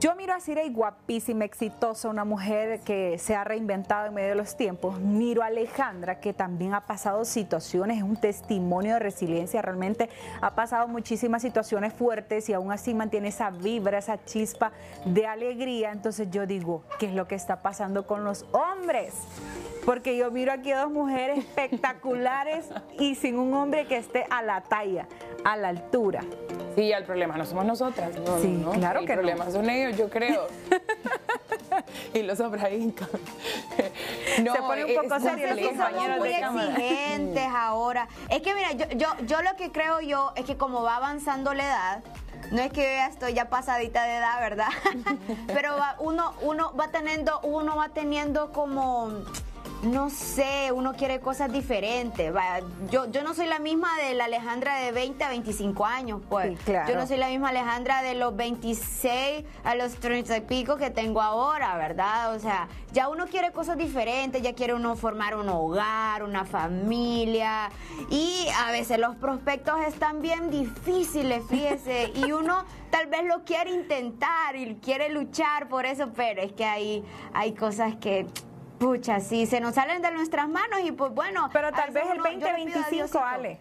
Yo miro a Cirey guapísima, exitosa, una mujer que se ha reinventado en medio de los tiempos. Miro a Alejandra, que también ha pasado situaciones, es un testimonio de resiliencia, realmente ha pasado muchísimas situaciones fuertes y aún así mantiene esa vibra, esa chispa de alegría. Entonces yo digo, ¿qué es lo que está pasando con los hombres? Porque yo miro aquí a dos mujeres espectaculares y sin un hombre que esté a la talla, a la altura. Sí, el problema no somos nosotras. No, Sí, no, claro el que no. problema son ellos, yo creo. y los ahí. no, Se pone un poco es serio Es los que somos compañeros muy de cámara. exigentes ahora. Es que mira, yo, yo, yo lo que creo yo es que como va avanzando la edad, no es que yo ya estoy ya pasadita de edad, ¿verdad? Pero va- uno, uno va teniendo, uno va teniendo como no sé, uno quiere cosas diferentes. Yo, yo no soy la misma de la Alejandra de 20 a 25 años, pues. Sí, claro. Yo no soy la misma Alejandra de los 26 a los 30 y pico que tengo ahora, ¿verdad? O sea, ya uno quiere cosas diferentes, ya quiere uno formar un hogar, una familia. Y a veces los prospectos están bien difíciles, fíjese. Y uno tal vez lo quiere intentar y quiere luchar por eso, pero es que hay, hay cosas que... Pucha, sí, se nos salen de nuestras manos y pues bueno. Pero tal vez el uno- yo le pido a 2025, Diosito. Ale.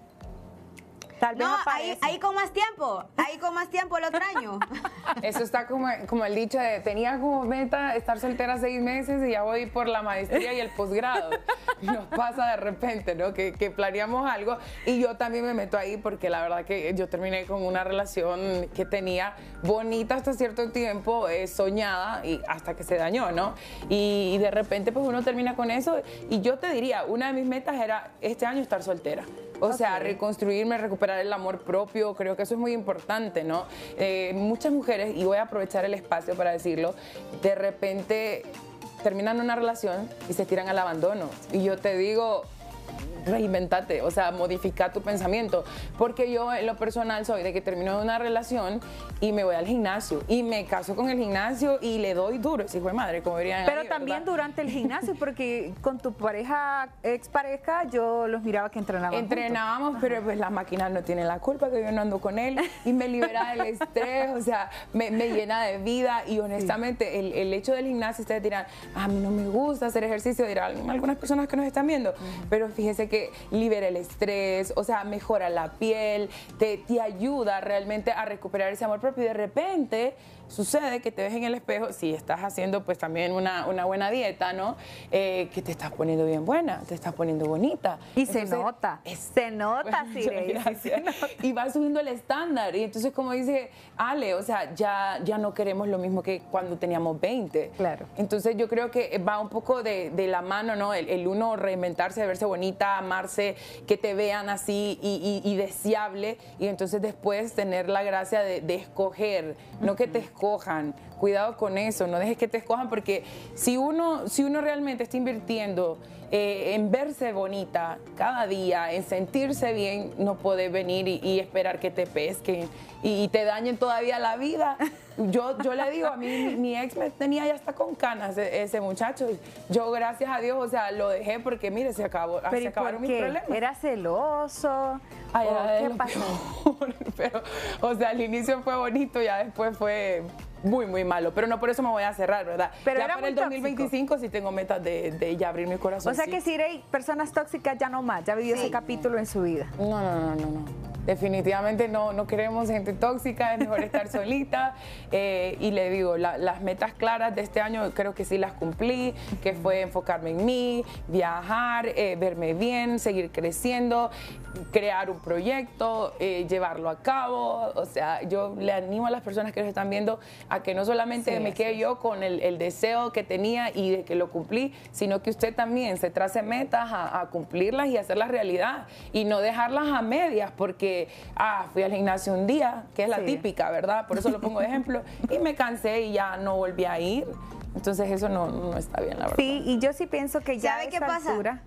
Tal vez No, ahí, ahí con más tiempo, ahí con más tiempo el otro año. Eso está como, como el dicho de tenía como meta estar soltera seis meses y ya voy por la maestría y el posgrado. Nos pasa de repente, ¿no? Que, que planeamos algo y yo también me meto ahí porque la verdad que yo terminé con una relación que tenía bonita hasta cierto tiempo, eh, soñada y hasta que se dañó, ¿no? Y, y de repente pues uno termina con eso y yo te diría, una de mis metas era este año estar soltera. O sea, reconstruirme, recuperar el amor propio, creo que eso es muy importante, ¿no? Eh, muchas mujeres, y voy a aprovechar el espacio para decirlo, de repente terminan una relación y se tiran al abandono. Y yo te digo, reinventate, o sea, modifica tu pensamiento. Porque yo en lo personal soy de que termino una relación y me voy al gimnasio y me caso con el gimnasio y le doy duro, ese hijo de madre, como dirían Pero también ¿verdad? durante el gimnasio, porque con tu pareja, expareja, yo los miraba que entrenaban. juntos. Entrenábamos, pero pues las máquinas no tienen la culpa que yo no ando con él y me libera del estrés, o sea, me, me llena de vida y honestamente el, el hecho del gimnasio, ustedes dirán, a mí no me gusta hacer ejercicio, dirán algunas personas que nos están viendo, pero fíjese que libera el estrés, o sea, mejora la piel, te, te ayuda realmente a recuperar ese amor propio y de repente sucede que te ves en el espejo, si estás haciendo pues también una, una buena dieta, ¿no? Eh, que te estás poniendo bien buena, te estás poniendo bonita. Y se Entonces, nota, es- se nota, Muchas Sirey, sí, se nota. Y va subiendo el estándar. Y entonces, como dice Ale, o sea, ya, ya no queremos lo mismo que cuando teníamos 20. Claro. Entonces, yo creo que va un poco de, de la mano, ¿no? El, el uno reinventarse, verse bonita, amarse, que te vean así y, y- y deseable. Y entonces, después tener la gracia de, de escoger, no que te escojan. Cuidado con eso, no dejes que te escojan, porque si uno, si uno realmente está invirtiendo eh, en verse bonita cada día, en sentirse bien, no puede venir y, y esperar que te pesquen y, y te dañen todavía la vida. Yo, yo le digo, a mí mi, mi ex me tenía ya hasta con canas e- ese muchacho. Yo, gracias a Dios, o sea, lo dejé porque, mire, se, acabó, Pero se ¿y acabaron mis problemas. ¿Era celoso? Ay, ¿O era de qué pasó? peor, pero, o sea, al inicio fue bonito, ya después fue muy, muy malo. Pero no por eso me voy a cerrar, ¿verdad? Pero ya era para el muy tóxico. 2025 sí tengo metas de, de ya abrir mi corazón. O sea que Sirey, personas tóxicas ya no más, ya vivió Sí. ese capítulo en su vida. No, no, no, no, no. Definitivamente no, no queremos gente tóxica, es mejor estar solita. Eh, y le digo, la- las metas claras de este año creo que sí las cumplí, que fue enfocarme en mí, viajar, eh, verme bien, seguir creciendo, crear un proyecto, eh, llevarlo a cabo. O sea, yo le animo a las personas que nos están viendo a que no solamente Sí, me quede yo con el, el deseo que tenía y de que lo cumplí, sino que usted también se trace metas a, a cumplirlas y hacerlas realidad y no dejarlas a medias porque, ah, fui al gimnasio un día, que es la Sí. típica, ¿verdad? Por eso lo pongo de ejemplo, y me cansé y ya no volví a ir. Entonces eso no, no está bien, la verdad. Sí, y yo sí pienso que ya ¿Sabe a qué pasa? altura-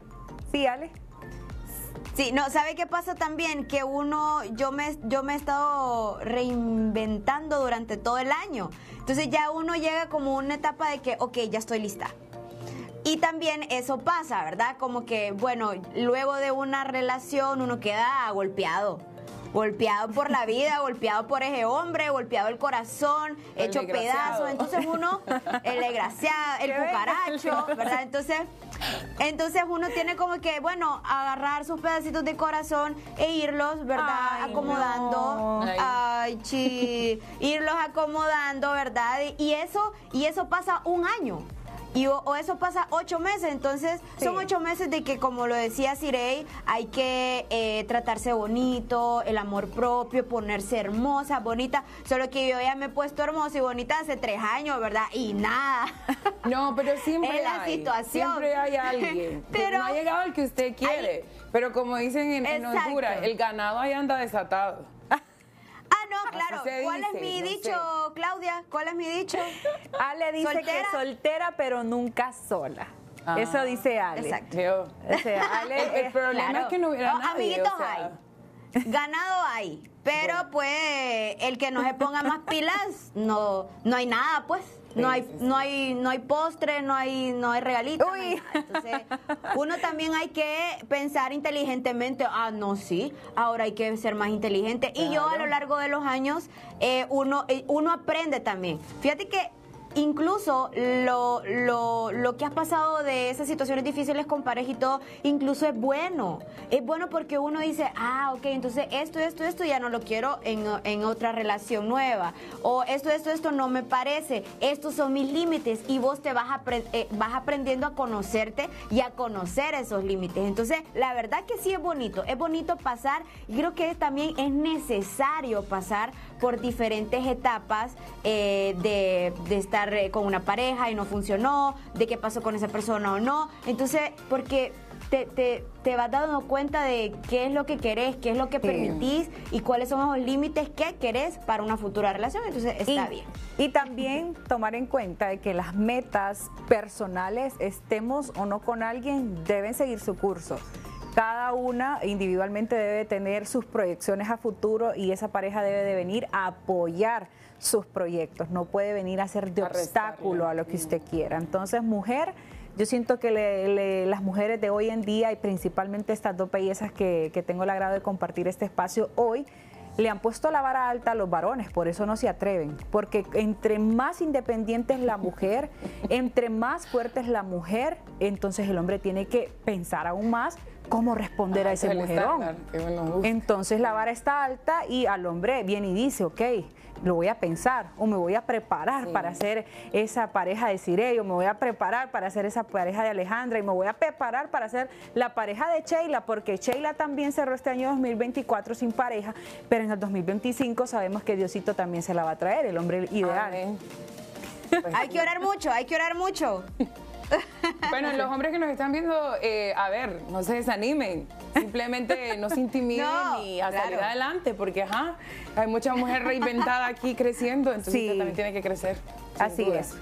Sí, Ale. Sí, no, ¿sabe qué pasa también? Que uno, yo me, yo me he estado reinventando durante todo el año. Entonces ya uno llega como a una etapa de que, ok, ya estoy lista. Y también eso pasa, ¿verdad? Como que, bueno, luego de una relación uno queda golpeado. golpeado por la vida, golpeado por ese hombre, golpeado el corazón, El hecho pedazos. Entonces uno, el desgraciado, el cucaracho, ¿verdad? Entonces, entonces uno tiene como que, bueno, agarrar sus pedacitos de corazón e irlos, ¿verdad? Ay, Acomodando. no. Ay. Ay, chi. Irlos acomodando, ¿verdad? Y eso, y eso pasa un año. Y, o, o eso pasa ocho meses, entonces son ocho meses de que, como lo decía Cirey, hay que eh, tratarse bonito, el amor propio, ponerse hermosa, bonita. Solo que yo ya me he puesto hermosa y bonita hace tres años, ¿verdad? Y nada. No, pero siempre Es la hay. situación. Siempre hay alguien. Pero no ha llegado el que usted quiere. Pero como dicen en, en. Honduras, el ganado ahí anda desatado. No, claro. ¿Cuál es mi no dicho, Claudia? ¿Cuál es mi dicho? Ale dice ¿Soltera? que soltera, pero nunca sola. Ah. Eso dice Ale. Exacto. Yo- O sea, Ale El, problema Claro. es que no hubiera nadie. amiguitos o sea, hay. Ganado hay, pero pues el que no se ponga más pilas, no, no hay nada, pues. No hay, sí. no hay, no hay postre, no hay, no hay regalito. no hay Uy. Entonces, uno también hay que pensar inteligentemente. Ah, no, sí. Ahora hay que ser más inteligente. Y yo a lo largo de los años, eh, uno, eh, uno aprende también. Fíjate que incluso lo, lo, lo que has pasado de esas situaciones difíciles con pareja y todo, incluso es bueno. Es bueno porque uno dice, ah, ok, entonces esto, esto, esto ya no lo quiero en, en otra relación nueva. O esto, esto, esto no me parece. Estos son mis límites. Y vos te vas, apre- eh, vas aprendiendo a conocerte y a conocer esos límites. Entonces, la verdad que sí es bonito. Es bonito pasar y creo que también es necesario pasar por diferentes etapas eh, de, de estar eh, con una pareja y no funcionó, de qué pasó con esa persona o no. Entonces, porque te, te, te vas dando cuenta de qué es lo que querés, qué es lo que Sí. permitís y cuáles son los límites que querés para una futura relación. Entonces, está y, bien. y también tomar en cuenta de que las metas personales, estemos o no con alguien, deben seguir su curso. Cada una individualmente debe tener sus proyecciones a futuro y esa pareja debe de venir a apoyar sus proyectos, no puede venir a ser de A obstáculo a lo que usted quiera. Entonces, mujer, yo siento que le- le- las mujeres de hoy en día y principalmente estas dos bellezas que, que tengo el agrado de compartir este espacio hoy, le han puesto la vara alta a los varones, por eso no se atreven, porque entre más independiente es la mujer, entre más fuerte es la mujer, entonces el hombre tiene que pensar aún más cómo responder a Ah, ese mujerón. Entonces la vara está alta y al hombre viene y dice, ok, lo voy a pensar o me voy a preparar Sí. para hacer esa pareja de Cirey o me voy a preparar para hacer esa pareja de Alejandra y me voy a preparar para hacer la pareja de Sheila porque Sheila también cerró este año 2024 sin pareja, pero en el 2025 sabemos que Diosito también se la va a traer, el hombre ideal. Amén. Pues Hay que orar mucho, hay que orar mucho. Bueno, los hombres que nos están viendo, eh, a ver, no se desanimen. Simplemente no se intimiden No, y a salir adelante, porque ajá, hay mucha mujer reinventada aquí creciendo, entonces Sí. usted también tiene que crecer. Así es.